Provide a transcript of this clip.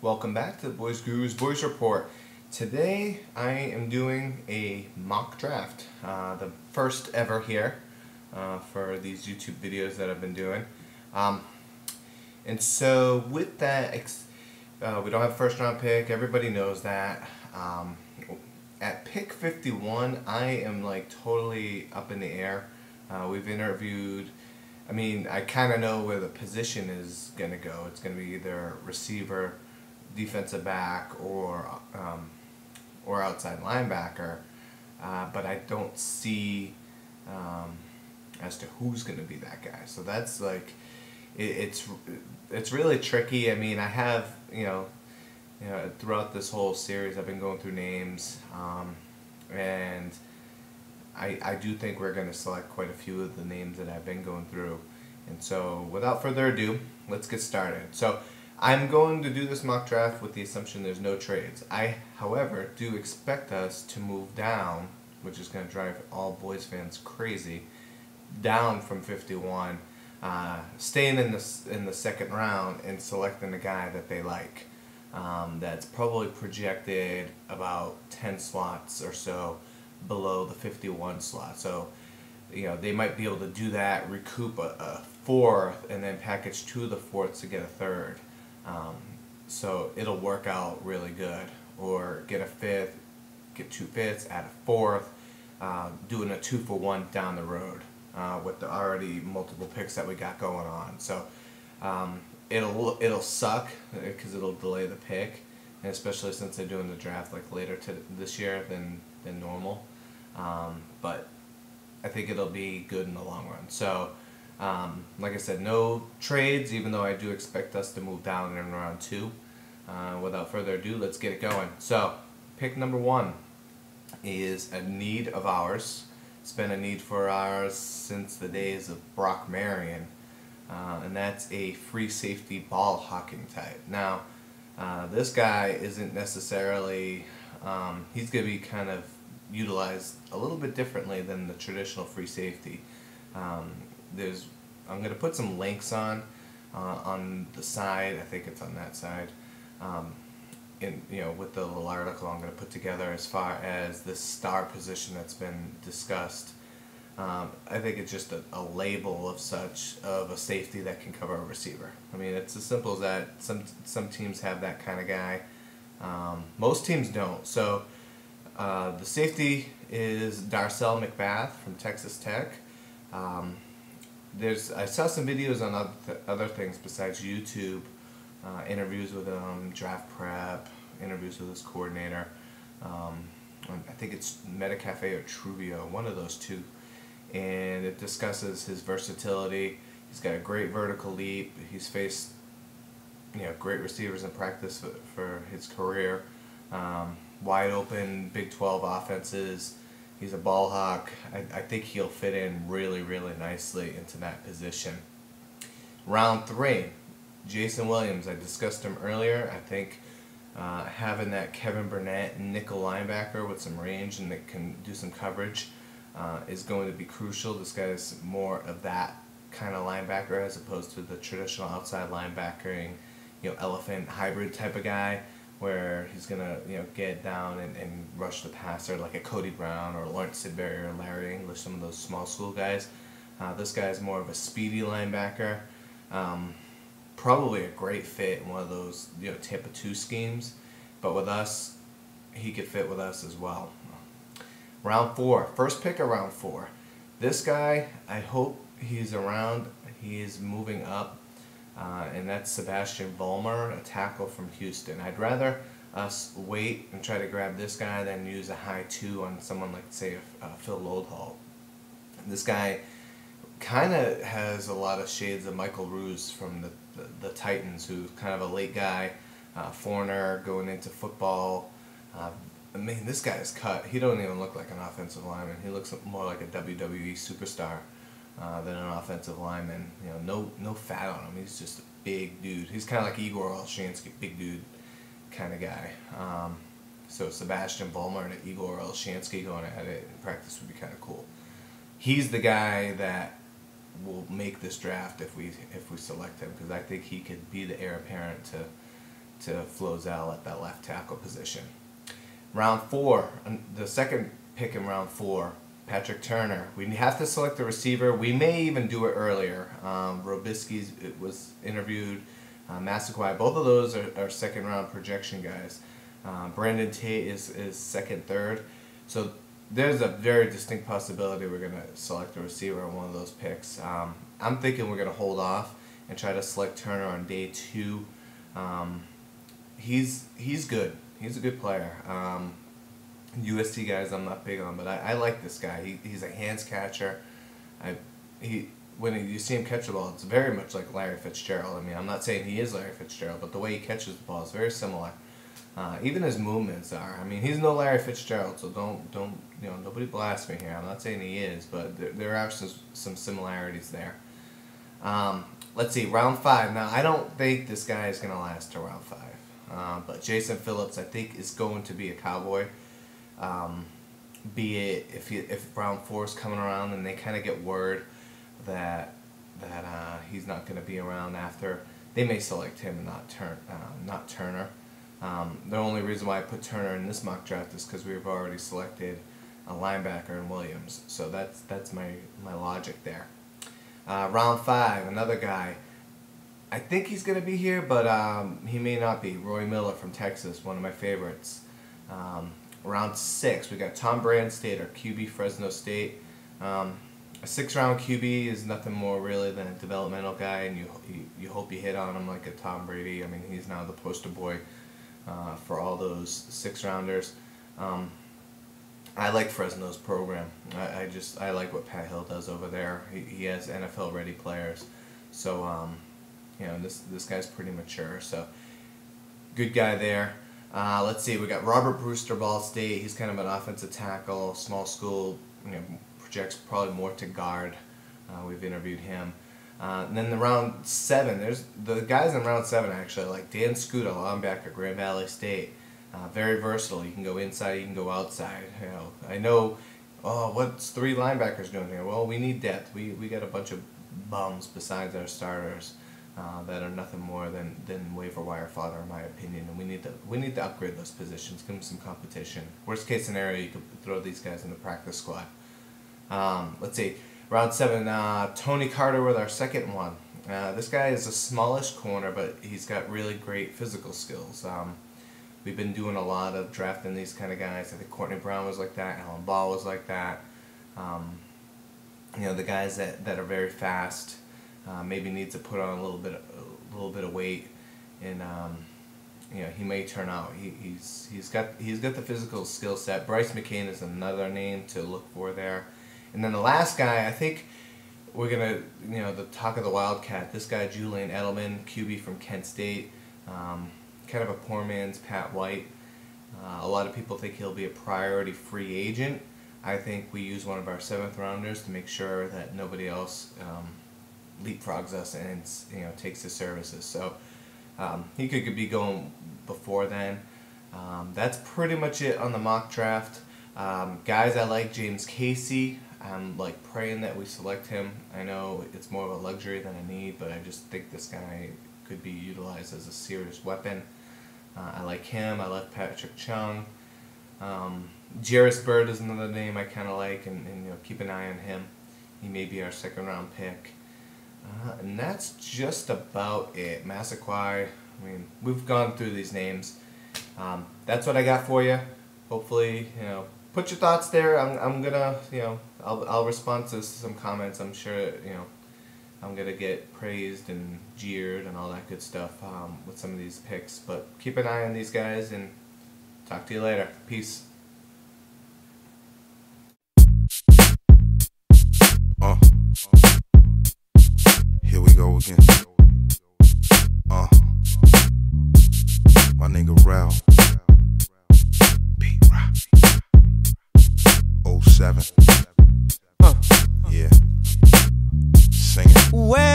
Welcome back to the Boyzguru's Boys Report. Today I am doing a mock draft, uh, the first ever here uh, for these YouTube videos that I've been doing. Um, and so with that, uh, we don't have first round pick, everybody knows that. Um, at pick 51, I am like totally up in the air. Uh, we've interviewed, I mean, I kind of know where the position is going to go. It's going to be either receiver, defensive back, or um, or outside linebacker. Uh, but I don't see um, as to who's going to be that guy. So that's like, it, it's it's really tricky. I mean, I have you know you know, throughout this whole series, I've been going through names, um, and I, I do think we're going to select quite a few of the names that I've been going through. And so, without further ado, let's get started. So, I'm going to do this mock draft with the assumption there's no trades. I, however, do expect us to move down, which is going to drive all boys fans crazy, down from 51, uh, staying in the in the second round and selecting a guy that they like um, that's probably projected about 10 slots or so below the 51 slot. So, you know, they might be able to do that, recoup a, a fourth, and then package two of the fourths to get a third. Um, so it'll work out really good. Or get a fifth, get two fifths, add a fourth, uh, doing a two for one down the road uh, with the already multiple picks that we got going on. So um, it'll it'll suck because it'll delay the pick, and especially since they're doing the draft like later to this year than than normal. Um, but I think it'll be good in the long run. So, um, like I said, no trades, even though I do expect us to move down in round two. Uh, without further ado, let's get it going. So, pick number one is a need of ours. It's been a need for ours since the days of Brock Marion uh, and that's a free safety ball hawking type. Now, uh, this guy isn't necessarily, um, he's going to be kind of utilized a little bit differently than the traditional free safety. Um, there's, I'm going to put some links on, uh, on the side, I think it's on that side, um, in, you know, with the little article I'm going to put together as far as the star position that's been discussed. Um, I think it's just a, a, label of such of a safety that can cover a receiver. I mean, it's as simple as that. Some some teams have that kind of guy. Um, most teams don't. So uh, the safety is Darcel McBath from Texas Tech. Um, there's I saw some videos on other, th other things besides YouTube, uh, interviews with him, draft prep, interviews with his coordinator. Um, I think it's Metacafe or Truveo, one of those two and it discusses his versatility. He's got a great vertical leap. He's faced you know great receivers in practice for, for his career. Um, wide open Big 12 offenses. He's a ball hawk. I, I think he'll fit in really, really nicely into that position. Round three, Jason Williams. I discussed him earlier. I think uh, having that Kevin Burnett nickel linebacker with some range and that can do some coverage uh, is going to be crucial. This guy is more of that kind of linebacker as opposed to the traditional outside linebacking, you know, elephant hybrid type of guy where he's gonna you know get down and, and rush the passer like a Cody Brown or Lawrence Sidbury or Larry English, some of those small school guys. Uh, this guy is more of a speedy linebacker. Um, probably a great fit in one of those you know Tampa two schemes, but with us, he could fit with us as well. Round four, first pick of round four. This guy, I hope he's around. He is moving up, uh, and that's Sebastian Vollmer, a tackle from Houston. I'd rather us wait and try to grab this guy than use a high two on someone like, say, uh, Phil Loadholt. This guy kind of has a lot of shades of Michael Roos from the, the, the Titans, who's kind of a late guy, uh, foreigner going into football, uh, I mean, this guy is cut. He don't even look like an offensive lineman. He looks more like a WWE superstar uh, than an offensive lineman. You know, no no fat on him. He's just a big dude. He's kind of like Igor Olshansky, big dude kind of guy. Um, so Sebastian Vollmer and Igor Olshansky going at it in practice would be kind of cool. he's the guy that will make this draft if we if we select him because I think he could be the heir apparent to to Flozell at that left tackle position. Round four, the second pick in round four, Patrick Turner. We have to select the receiver. We may even do it earlier. Um, Robiskie was interviewed. Uh, Massaquoi, both of those are, are second round projection guys. Uh, Brandon Tate is, is second, third. So there's a very distinct possibility we're going to select a receiver on one of those picks. Um, I'm thinking we're going to hold off and try to select Turner on day two. Um, he's he's good. He's a good player. Um, USC guys, I'm not big on, but I, I like this guy. He, he's a hands catcher. I he when you see him catch the ball, it's very much like Larry Fitzgerald. I mean, I'm not saying he is Larry Fitzgerald, but the way he catches the ball is very similar. Uh, even his movements are. I mean, he's no Larry Fitzgerald, so don't don't you know nobody blast me here. I'm not saying he is, but there, there are some some similarities there. Um, let's see, round five. Now, I don't think this guy is going to last to round five, uh, but Jason Phillips, I think, is going to be a Cowboy. Um, be it if you, if round four is coming around and they kind of get word that that uh, he's not going to be around after, they may select him and not turn uh, not Turner. Um, the only reason why I put Turner in this mock draft is because we've already selected a linebacker in Williams. So that's that's my my logic there. Uh, round five, another guy. I think he's going to be here, but um, he may not be. Roy Miller from Texas, one of my favorites. Um, round six, we got Tom Brandstater QB Fresno State. Um, a six-round QB is nothing more really than a developmental guy, and you, you you hope you hit on him like a Tom Brady. I mean, he's now the poster boy uh, for all those six-rounders. Um, I like Fresno's program. I, I, just I like what Pat Hill does over there. He, he has NFL ready players, so um, you know this this guy's pretty mature. So good guy there. Uh, let's see, we got Robert Brewster, Ball State. He's kind of an offensive tackle, small school. You know, projects probably more to guard. Uh, we've interviewed him. Uh, and then the round seven, there's the guys in round seven actually like Dan Skuta, linebacker, Grand Valley State. Uh, very versatile. You can go inside, you can go outside. You know, I know. Oh, what's three linebackers doing here? Well, we need depth. We we got a bunch of bums besides our starters uh, that are nothing more than, than waiver wire fodder, in my opinion. And we need to we need to upgrade those positions, give them some competition. Worst case scenario, you could throw these guys in the practice squad. Um, let's see, round seven, uh, Tony Carter with our second one. Uh, this guy is a smallish corner, but he's got really great physical skills. Um, we've been doing a lot of drafting these kind of guys. I think Courtney Brown was like that. Alan Ball was like that. Um, you know, the guys that, that are very fast uh, maybe needs to put on a little bit a little bit of weight, and um, you know he may turn out. He, he's he's got he's got the physical skill set. Bryce McCain is another name to look for there, and then the last guy I think we're gonna you know the talk of the Wildcat. This guy Julian Edelman, QB from Kent State, um, kind of a poor man's Pat White. Uh, a lot of people think he'll be a priority free agent. I think we use one of our seventh rounders to make sure that nobody else um, leapfrogs us and you know takes his services. So um, he could be going before then. Um, that's pretty much it on the mock draft. Um, guys, I like James Casey. I'm like praying that we select him. I know it's more of a luxury than a need, but I just think this guy could be utilized as a serious weapon. Uh, I like him. I like Patrick Chung. Um, Jairus Byrd is another name I kind of like, and, and you know keep an eye on him. He may be our second round pick. Uh, and that's just about it. Massaquoi, I mean, we've gone through these names. Um, that's what I got for you. Hopefully, you know, put your thoughts there. I'm, I'm gonna, you know, I'll, I'll respond to some comments. I'm sure, you know, I'm gonna get praised and jeered and all that good stuff um, with some of these picks. But keep an eye on these guys and talk to you later. Peace. my nigga Ralph. B Rock. 07. huh? yeah. Singing. Well.